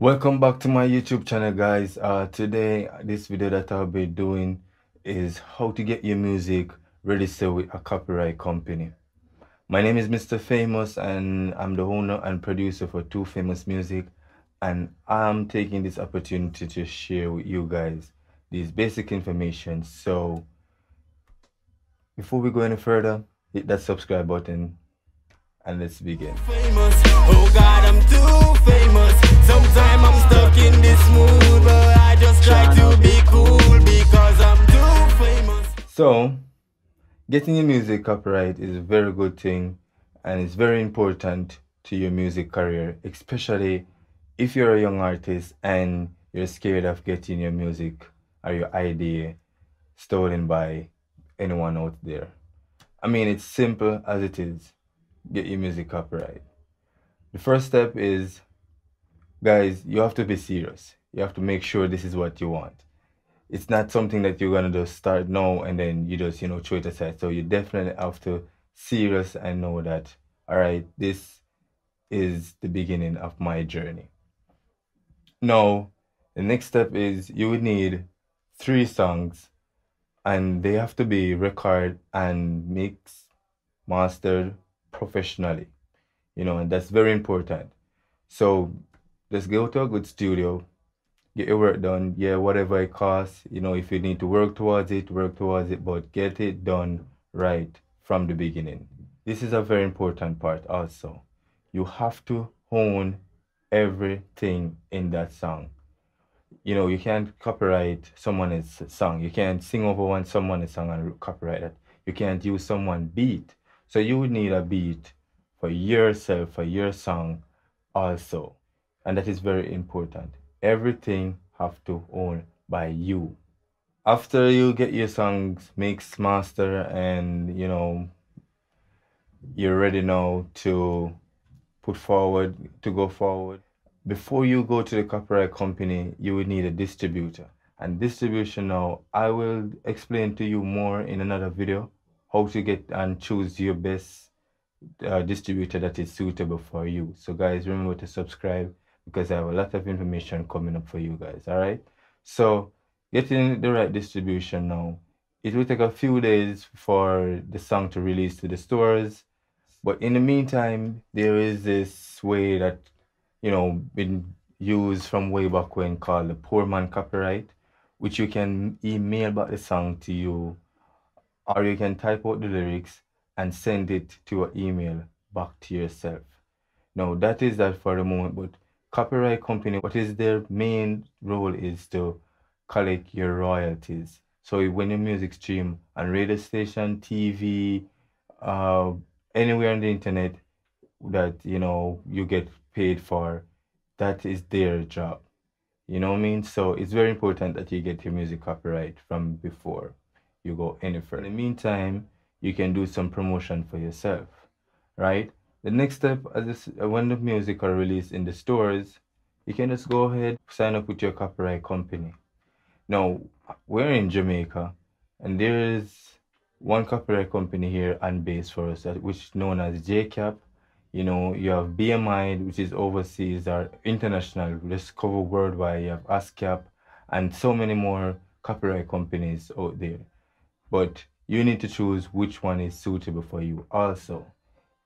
Welcome back to my YouTube channel guys. Uh, today this video that I'll be doing is how to get your music registered with a copyright company. My name is Mr. Famous and I'm the owner and producer for Too Famous Muzik and I'm taking this opportunity to share with you guys these basic information. So before we go any further, hit that subscribe button and let's begin. Famous. So, getting your music copyright is a very good thing and it's very important to your music career, especially if you're a young artist and you're scared of getting your music or your idea stolen by anyone out there. I mean, it's simple as it is get your music copyright. The first step is, guys, you have to be serious. You have to make sure this is what you want. It's not something that you're gonna just start now and then you just, you know, throw it aside. So you definitely have to serious and know that, all right, this is the beginning of my journey. Now, the next step is you would need three songs and they have to be recorded and mixed, mastered, professionally you know and that's very important so let's go to a good studio get your work done. Yeah whatever it costs you know if you need to work towards it work towards it but get it done right from the beginning. This is a very important part also. You have to hone everything in that song. You know you can't copyright someone's song. You can't sing over one someone's song and copyright it you can't use someone beat. So you would need a beat for yourself, for your song also. And that is very important. Everything have to own by you. After you get your songs mixed, master, and you know, you're ready now to put forward, to go forward. Before you go to the copyright company, you would need a distributor. And distribution now, I will explain to you more in another video how to get and choose your best uh, distributor that is suitable for you. So guys, remember to subscribe because I have a lot of information coming up for you guys. All right. So getting the right distribution now. It will take a few days for the song to release to the stores. But in the meantime, there is this way that, you know, been used from way back when called the poor man copyright, which you can email back the song to you or you can type out the lyrics and send it to your email back to yourself. Now that is that for the moment, but copyright company, what is their main role is to collect your royalties. So when your music stream on radio station, TV, uh, anywhere on the internet that you know you get paid for, that is their job. You know what I mean? So it's very important that you get your music copyright from before you go any further. In the meantime, you can do some promotion for yourself, right? The next step, as uh, when the music are released in the stores, you can just go ahead, sign up with your copyright company. Now, we're in Jamaica, and there is one copyright company here on base for us, which is known as JACAP. You know, you have BMI, which is overseas or international, let's cover worldwide. You have ASCAP, and so many more copyright companies out there but you need to choose which one is suitable for you also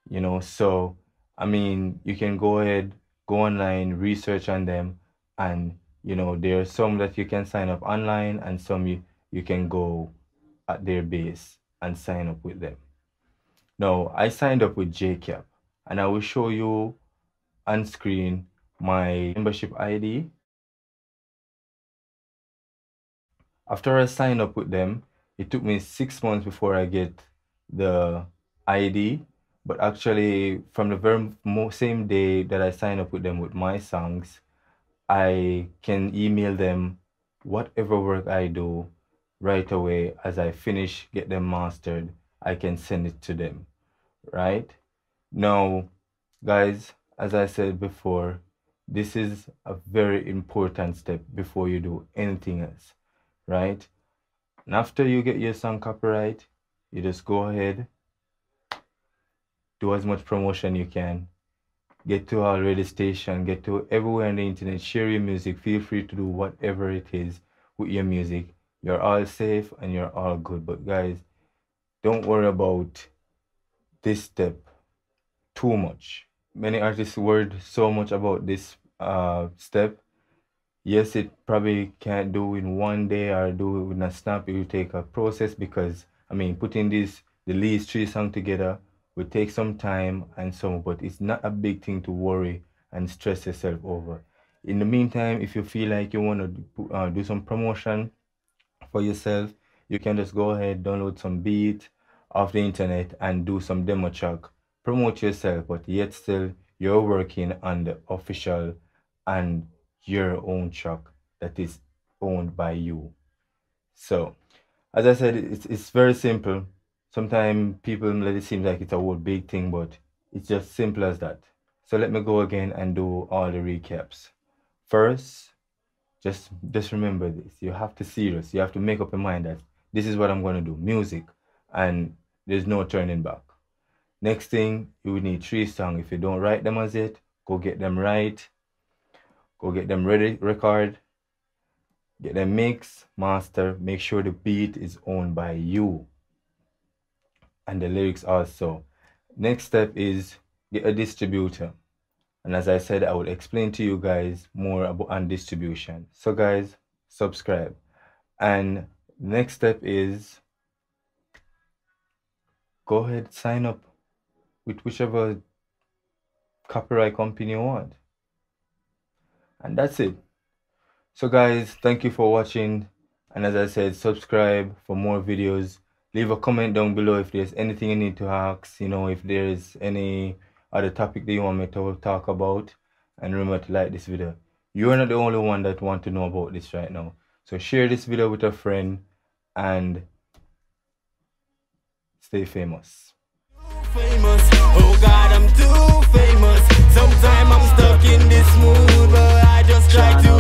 you know? So i mean you can go ahead go online research on them and you know there are some that you can sign up online and some you, you can go at their base and sign up with them. Now i signed up with JACAP and i will show you on screen my membership id after i sign up with them it took me six months before I get the ID. But actually, from the very same day that I sign up with them with my songs, I can email them whatever work I do right away as I finish, get them mastered. I can send it to them, right? Now, guys, as I said before, this is a very important step before you do anything else, right? And after you get your song copyright, you just go ahead, do as much promotion you can, get to all radio station, get to everywhere on the internet, share your music. Feel free to do whatever it is with your music. You're all safe and you're all good. But guys, don't worry about this step too much. Many artists worried so much about this uh, step. Yes, it probably can't do in one day or do it in a snap. It will take a process because I mean putting this the least three songs together will take some time and some, but it's not a big thing to worry and stress yourself over. In the meantime, if you feel like you want to uh, do some promotion for yourself, you can just go ahead, download some beat off the internet and do some demo track. Promote yourself, but yet still you're working on the official and your own track that is owned by you. So, as I said, it's, it's very simple sometimes people let it seem like it's a whole big thing, but it's just simple as that. So let me go again and do all the recaps. First, just just remember this. You have to serious. You have to make up your mind that this is what I'm going to do. Music. And there's no turning back. Next thing, you would need three songs. If you don't write them as it, go get them right. Go get them ready, record. Get them mix, master. Make sure the beat is owned by you and the lyrics also. Next step is get a distributor. And as I said, I will explain to you guys more about on distribution. So guys, subscribe. And next step is go ahead, sign up with whichever copyright company you want. And that's it. So guys, thank you for watching. And as I said, subscribe for more videos leave a comment down below if there's anything you need to ask you know if there's any other topic that you want me to talk about and remember to like this video you're not the only one that want to know about this right now so share this video with a friend and stay famous famous. Oh God, I'm too famous. Sometimes I'm stuck in this mood, but I just try to.